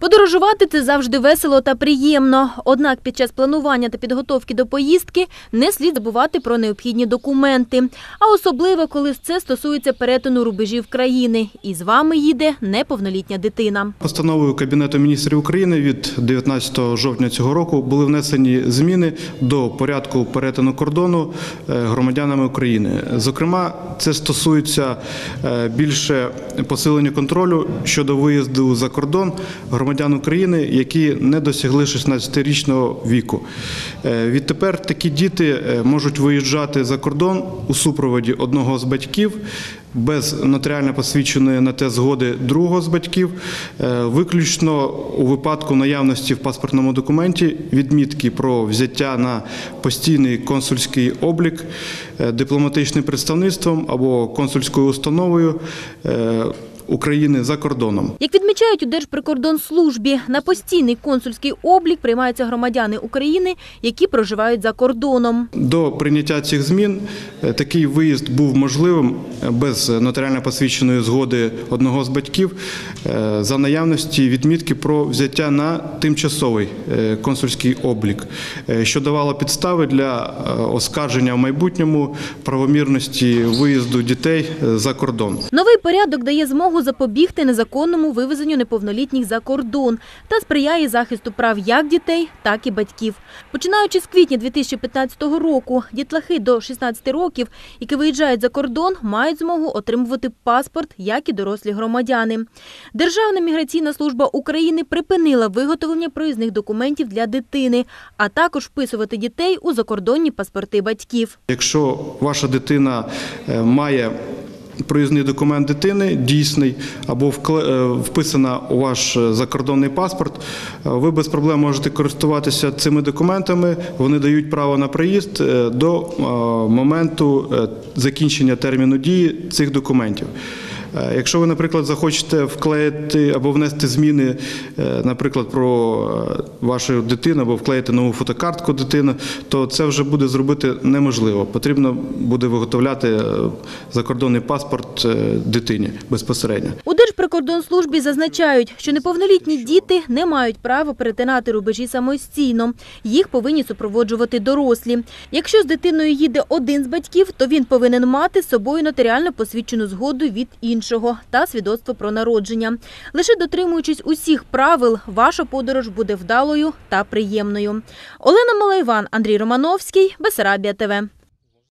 Подорожувати це завжди весело та приємно. Однак під час планування та підготовки до поїздки не слід забувати про необхідні документи. А особливо, коли це стосується перетину рубежів країни. І з вами їде неповнолітня дитина. Постановою Кабінету міністрів України від 19 жовтня цього року були внесені зміни до порядку перетину кордону е, громадянами України. Зокрема, це стосується е, більше посилення контролю щодо виїзду за кордон громадян України, які не досягли 16-річного віку. Е, Відтепер такі діти е, можуть виїжджати за кордон у супроводі одного з батьків без нотаріально посвідченої на те згоди другого з батьків, е, виключно у випадку наявності в паспортному документі відмітки про взяття на постійний консульський облік дипломатичним представництвом або консульською установою України за кордоном. Як відмічають у Держприкордонслужбі, на постійний консульський облік приймаються громадяни України, які проживають за кордоном. До прийняття цих змін е, такий виїзд був можливим е, без нотаріально посвідченої згоди одного з батьків е, за наявності відмітки про взяття на тимчасовий консульський облік, що давало підстави для оскарження в майбутньому правомірності виїзду дітей за кордон. Новий порядок дає змогу запобігти незаконному вивезенню неповнолітніх за кордон та сприяє захисту прав як дітей, так і батьків. Починаючи з квітня 2015 року, дітлахи до 16 років, які виїжджають за кордон, мають змогу отримувати паспорт, як і дорослі громадяни. Державна міграційна служба України припинила виготовлення проїзних документів для дитини, а також вписувати дітей у закордонні паспорти батьків. Якщо ваша дитина е, має проїзний документ дитини дійсний або е, вписана у ваш е, закордонний паспорт, е, ви без проблем можете користуватися цими документами. Вони дають право на проїзд е, до моменту закінчення терміну дії цих документів. Е, Якщо ви, наприклад, захочете вклеїти або внести зміни, е, наприклад, про е, вашу дитину або вклеїти нову фотокартку дитини, то це вже буде зробити неможливо. Потрібно буде виготовляти закордонний паспорт дитині безпосередньо. Держприкордонслужбі зазначають, що неповнолітні діти не мають права перетинати рубежі самостійно. Їх повинні супроводжувати дорослі. Якщо з дитиною їде один з батьків, то він повинен мати з собою нотаріально посвідчену згоду від іншого та свідоцтво про народження. Лише дотримуючись усіх правил, ваша подорож буде вдалою та приємною. Олена Малайван, Андрій Романовський, Бесарабія ТВ.